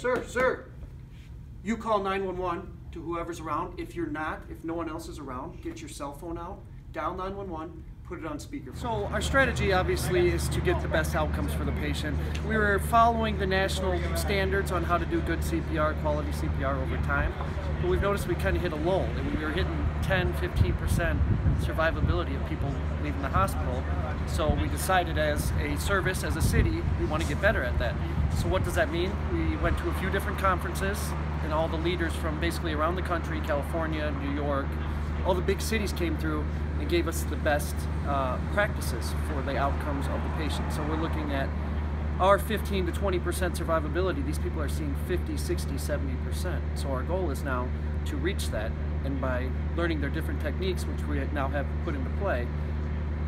sir, sir. You call 911 to whoever's around. If you're not, if no one else is around, get your cell phone out, dial 911, put it on speaker. So our strategy obviously is to get the best outcomes for the patient. We were following the national standards on how to do good CPR, quality CPR over time. But we've noticed we kind of hit a lull. and We were hitting 10, 15% survivability of people leaving the hospital. So we decided as a service, as a city, we want to get better at that. So what does that mean? We went to a few different conferences and all the leaders from basically around the country, California, New York, all the big cities came through and gave us the best uh, practices for the outcomes of the patient. So we're looking at our 15 to 20% survivability. These people are seeing 50, 60, 70%. So our goal is now to reach that and by learning their different techniques, which we now have put into play,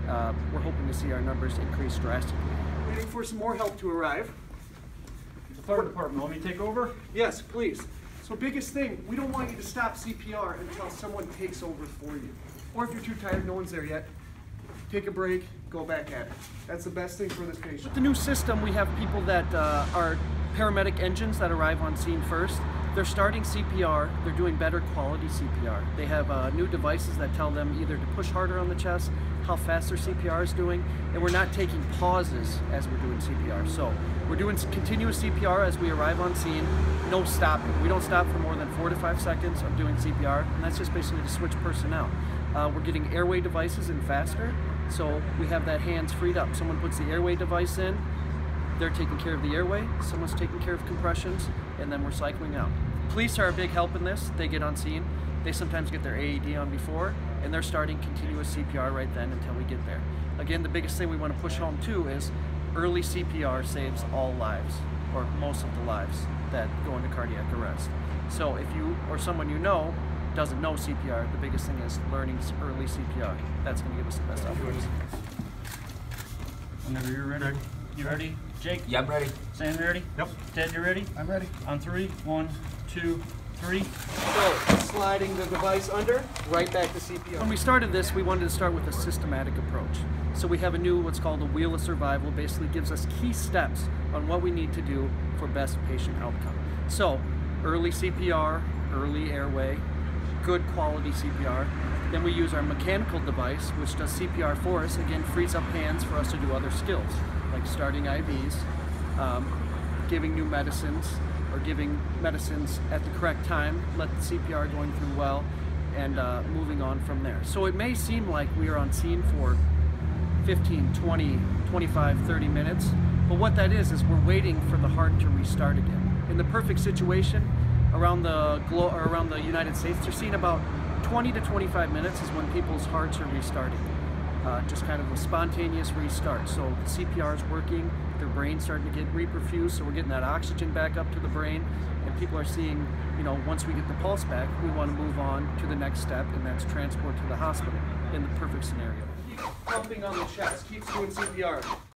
uh, we're hoping to see our numbers increase drastically. Waiting for some more help to arrive. The fire department, let me take over? Yes, please. So biggest thing, we don't want you to stop CPR until someone takes over for you. Or if you're too tired, no one's there yet, take a break, go back at it. That's the best thing for this patient. With the new system, we have people that uh, are paramedic engines that arrive on scene first. They're starting CPR, they're doing better quality CPR. They have uh, new devices that tell them either to push harder on the chest, how fast their CPR is doing, and we're not taking pauses as we're doing CPR. So we're doing continuous CPR as we arrive on scene, no stopping. We don't stop for more than four to five seconds of doing CPR, and that's just basically to switch personnel. Uh, we're getting airway devices in faster, so we have that hands freed up. Someone puts the airway device in, they're taking care of the airway, someone's taking care of compressions, and then we're cycling out. Police are a big help in this. They get on scene. They sometimes get their AED on before, and they're starting continuous CPR right then until we get there. Again, the biggest thing we want to push home too is early CPR saves all lives, or most of the lives that go into cardiac arrest. So if you or someone you know doesn't know CPR, the biggest thing is learning early CPR. That's going to give us the best outcomes. Whenever you're ready. You ready? Jake? Yeah, I'm ready. Sam, you ready? Yep. Ted, you ready? I'm ready. On three, one, two, three. So, sliding the device under, right back to CPR. When we started this, we wanted to start with a systematic approach. So we have a new, what's called a wheel of survival, basically gives us key steps on what we need to do for best patient outcome. So, early CPR, early airway, good quality CPR. Then we use our mechanical device, which does CPR for us, again, frees up hands for us to do other skills, like starting IVs, um, giving new medicines, or giving medicines at the correct time, let the CPR going through well, and uh, moving on from there. So it may seem like we are on scene for 15, 20, 25, 30 minutes, but what that is, is we're waiting for the heart to restart again. In the perfect situation, around the glo- around the United States, they're seeing about 20 to 25 minutes is when people's hearts are restarting. Uh, just kind of a spontaneous restart. So the CPR is working, their brain's starting to get reperfused, so we're getting that oxygen back up to the brain, and people are seeing, you know, once we get the pulse back, we want to move on to the next step, and that's transport to the hospital in the perfect scenario. Keep pumping on the chest, keep doing CPR.